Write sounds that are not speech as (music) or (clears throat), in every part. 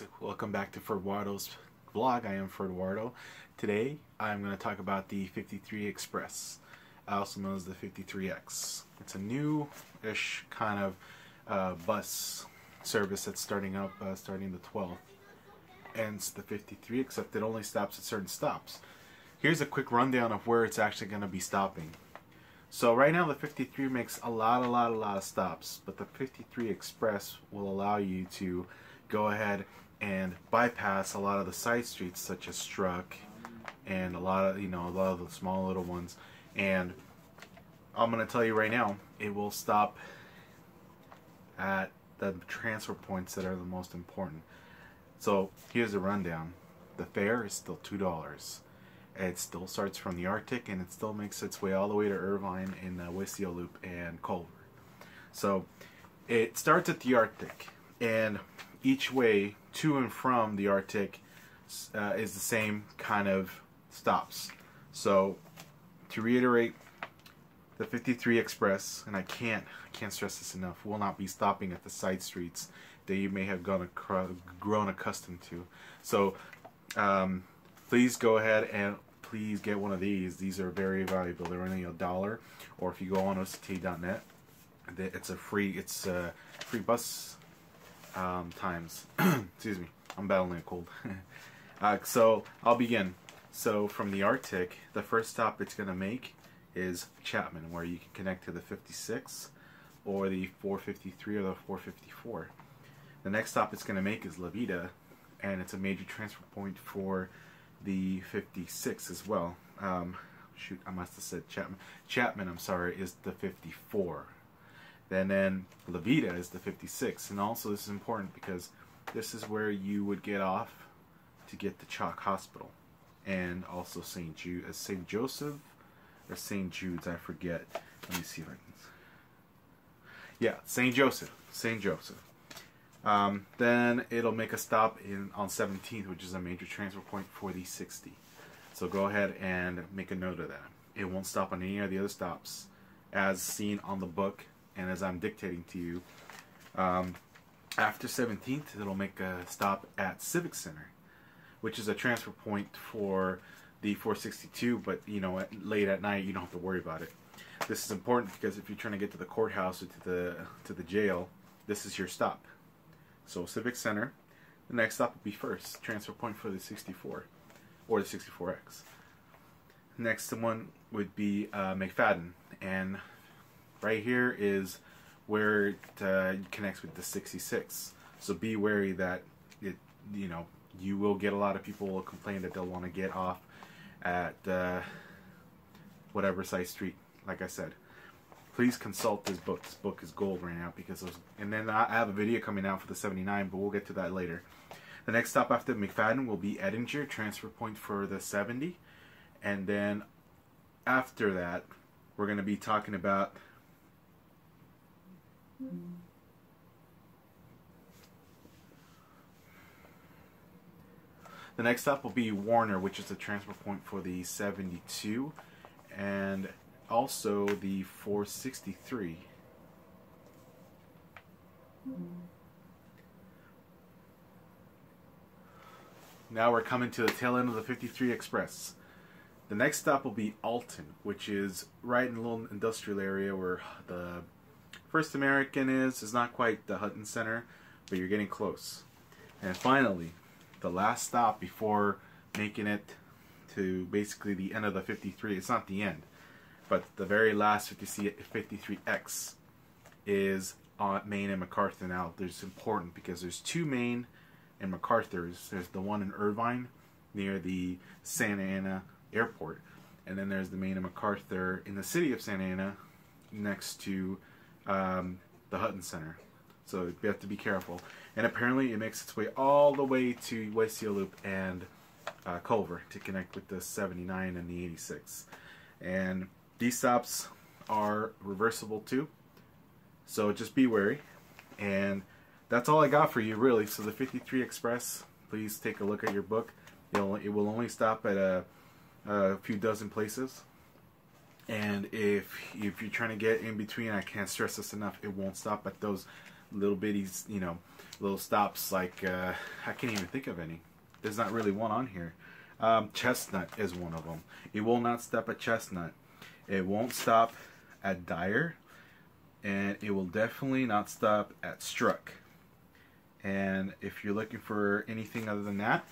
guys, welcome back to Fredwardo's vlog. I am Fredwardo. Today I'm going to talk about the 53 Express, also known as the 53X. It's a new-ish kind of uh, bus service that's starting up uh, starting the 12th. And it's the 53 except it only stops at certain stops. Here's a quick rundown of where it's actually going to be stopping. So right now the 53 makes a lot, a lot, a lot of stops, but the 53 Express will allow you to go ahead and bypass a lot of the side streets such as Struck and a lot of, you know, a lot of the small little ones. And I'm to tell you right now, it will stop at the transfer points that are the most important. So here's a rundown. The fare is still $2. It still starts from the ARTIC and it still makes its way all the way to Irvine in uh, the Westio Loop and Culver. So it starts at the ARTIC and each way to and from the ARTIC uh, is the same kind of stops. So to reiterate, the 53 Express, and I can't I can't stress this enough, will not be stopping at the side streets that you may have gone grown accustomed to. So um, please go ahead and please get one of these. These are very valuable. They're only a dollar, or if you go on octa.net, it's a free it's a free bus um, times. (clears throat) Excuse me, I'm battling a cold. (laughs) uh, so I'll begin. So from the ARTIC, the first stop it's going to make is Chapman, where you can connect to the 56 or the 453 or the 454. The next stop it's going to make is La Veta, and it's a major transfer point for the 56 as well. Um, shoot, I must have said Chapman. Chapman, I'm sorry, is the 54. And then La Veta is the 56. And also this is important because this is where you would get off to get to CHOC Hospital. And also St. Jude, uh, St. Joseph or St. Jude's, I forget. Let me see if I can. Yeah, St. Joseph. St. Joseph. Um, then it'll make a stop in on 17th, which is a major transfer point for the 60. So go ahead and make a note of that. It won't stop on any of the other stops as seen on the book and as I'm dictating to you. Um, after 17th, it'll make a stop at Civic Center, which is a transfer point for the 462, but you know, at, late at night, you don't have to worry about it. This is important because if you're trying to get to the courthouse or to the to the jail, this is your stop. So Civic Center. The next stop will be first transfer point for the 64 or the 64X. Next one would be uh, McFadden, and right here is where it uh, connects with the 66. So be wary that it, you know, you will get a lot of people will complain that they'll want to get off at uh, whatever side street. Like I said, please consult this book. This book is gold right now because those, and then I have a video coming out for the 79, but we'll get to that later. The next stop after McFadden will be Edinger, transfer point for the 70. And then after that, we're going to be talking about the next stop will be Warner, which is the transfer point for the 72. And also the 463. Now we're coming to the tail end of the 53 Express. The next stop will be Alton, which is right in a little industrial area where the First American is. is not quite the Hutton Center, but you're getting close. And finally, the last stop before making it to basically the end of the 53. It's not the end. But the very last 53X is on Main and MacArthur. Now, there's important because there's two Main and MacArthur's. There's the one in Irvine near the Santa Ana airport. And then there's the Main and MacArthur in the city of Santa Ana next to um, the Hutton Center. So you have to be careful. And apparently it makes its way all the way to Westio Loop and uh, Culver to connect with the 79 and the 86. And these stops are reversible too. So just be wary. And that's all I got for you really. So the 53 Express, please take a look at your book. It'll, it will only stop at a, a few dozen places. And if if you're trying to get in between, I can't stress this enough, it won't stop at those little bitty, you know, little stops like uh, I can't even think of any. There's not really one on here. Um, Chestnut is one of them. It will not stop at Chestnut. It won't stop at Dyer, and it will definitely not stop at Struck. And if you're looking for anything other than that,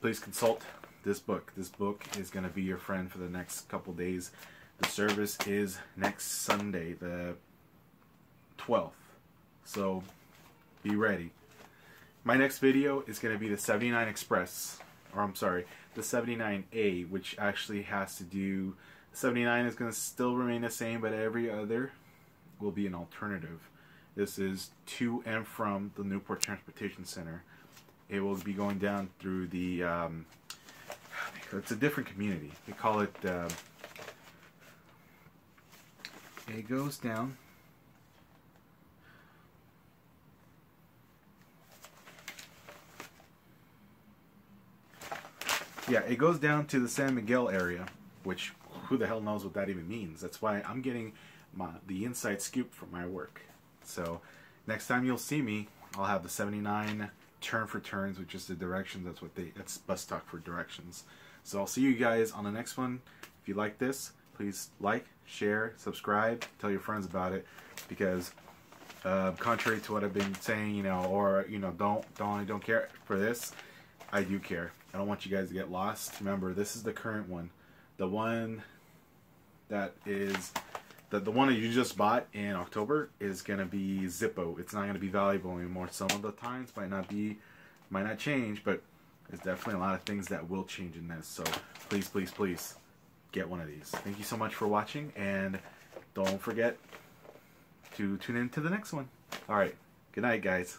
please consult this book. This book is going to be your friend for the next couple days. The service is next Sunday, the 12th. So be ready. My next video is going to be the 79 Express, or I'm sorry, the 79A, which actually has to do. 79 is going to still remain the same, but every other will be an alternative. This is to and from the Newport Transportation Center. It will be going down through the. Um, it's a different community. They call it. Uh, it goes down. Yeah, it goes down to the San Miguel area, which who the hell knows what that even means. That's why I'm getting my the inside scoop for my work. So next time you'll see me, I'll have the 79 turn for turns, which is the directions. That's what they that's bus talk for directions. So I'll see you guys on the next one. If you like this, please like, share, subscribe, tell your friends about it, because uh, contrary to what I've been saying, you know, or you know, don't don't don't care for this. I do care. I don't want you guys to get lost. Remember, this is the current one. The one that is the, the one that you just bought in October is going to be Zippo. It's not going to be valuable anymore. Some of the times might not be, might not change, but there's definitely a lot of things that will change in this. So please, please, please get one of these. Thank you so much for watching, and don't forget to tune in to the next one. All right. Good night, guys.